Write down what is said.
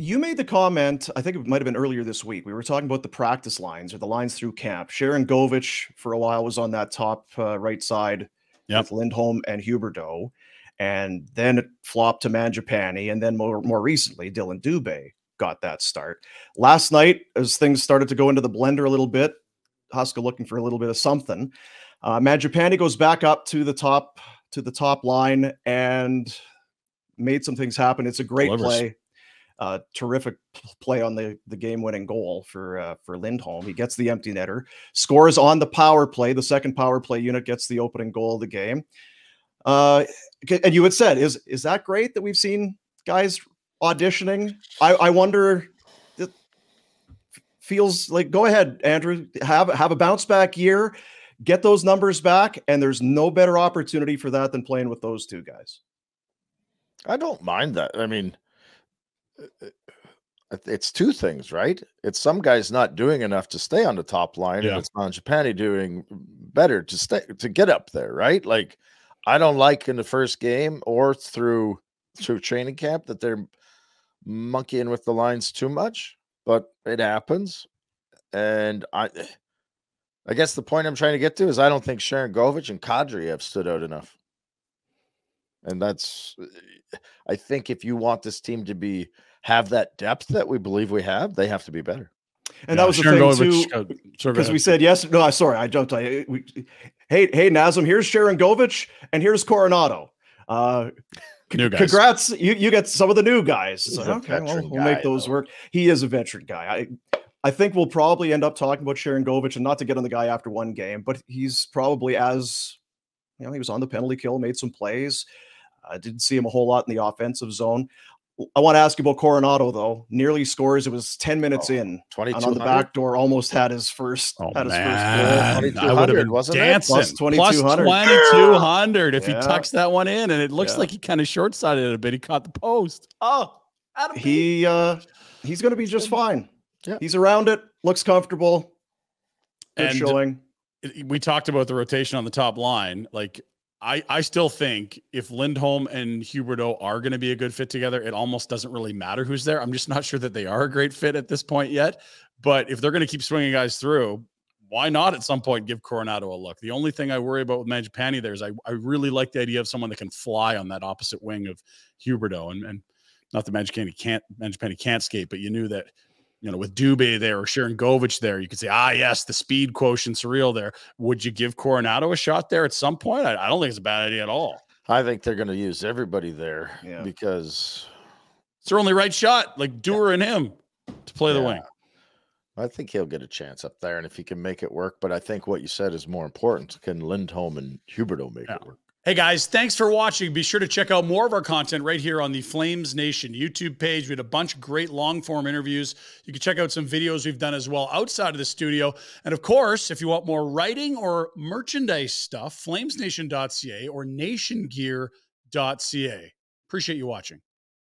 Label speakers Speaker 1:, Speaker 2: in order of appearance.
Speaker 1: You made the comment, I think it might have been earlier this week. We were talking about the practice lines or the lines through camp. Sharangovich for a while was on that top uh, right side yep. with Lindholm and Huberdeau. And then it flopped to Mangiapane. And then more, more recently, Dillon Dubé got that start. Last night, as things started to go into the blender a little bit, Huska looking for a little bit of something. Uh, Mangiapane goes back up to the top to the top line and made some things happen. It's a great Delivers. play uh, terrific play on the the game winning goal for uh, for Lindholm. He gets the empty netter, scores on the power play. The second power play unit gets the opening goal of the game. Uh, and you had said, is is that great that we've seen guys auditioning? I, I wonder. It feels like go ahead, Andrew. Have have a bounce back year, get those numbers back, and there's no better opportunity for that than playing with those two guys.
Speaker 2: I don't mind that. I mean, Uh, uh, it's two things, right? It's some guys not doing enough to stay on the top line, yeah. and it's Mangiapane doing better to stay to get up there, right? Like I don't like in the first game or through through training camp that they're monkeying with the lines too much, but it happens. And I I guess the point I'm trying to get to is I don't think Sharangovich and Kadri have stood out enough. And that's I think if you want this team to be have that depth that we believe we have, they have to be better.
Speaker 1: And yeah, that was the thing too, because we said yes. No, I sorry, I jumped. I, we, hey, hey, Nazem, here's Sharangovich and here's Coronato. Uh, new guys. Congrats, you you get some of the new guys. So, okay, well, we'll make those though. work. He is a veteran guy. I I think we'll probably end up talking about Sharangovich and not to get on the guy after one game, but he's probably as you know he was on the penalty kill, made some plays. I didn't see him a whole lot in the offensive zone. I want to ask you about Coronato though. Nearly scores. It was 10 minutes oh, in. 22 on the back door, almost had his first
Speaker 3: oh,
Speaker 1: had his
Speaker 3: man. first goal. I would have been wasn't dancing. Plus 2200. Plus 2200 if yeah. he tucks that one in. And it looks yeah. like he kind of short sided it a bit. He caught the post. Oh,
Speaker 1: he uh he's gonna be just fine. Yeah. He's around it, looks comfortable. Good and showing.
Speaker 3: We talked about the rotation on the top line. Like I, I still think if Lindholm and Huberdeau are going to be a good fit together, it almost doesn't really matter who's there. I'm just not sure that they are a great fit at this point yet. But if they're going to keep swinging guys through, why not at some point give Coronato a look? The only thing I worry about with Mangiapane there is I, I really like the idea of someone that can fly on that opposite wing of Huberdeau. And, and not that Mangiapane can't, Mangiapane can't skate, but you knew that you know, with Dubé there or Sharangovich there, you could say, ah, yes, the speed quotient's real there. Would you give Coronato a shot there at some point? I, I don't think it's a bad idea at all.
Speaker 2: I think they're going to use everybody there yeah. because
Speaker 3: it's their only right shot, like Dewar yeah. and him to play yeah. the wing.
Speaker 2: I think he'll get a chance up there, and if he can make it work. But I think what you said is more important. Can Lindholm and Huberdeau make it work?
Speaker 3: Hey guys, thanks for watching. Be sure to check out more of our content right here on the Flames Nation YouTube page. We had a bunch of great long form interviews. You can check out some videos we've done as well outside of the studio. And of course, if you want more writing or merchandise stuff, flamesnation.ca or nationgear.ca. Appreciate you watching.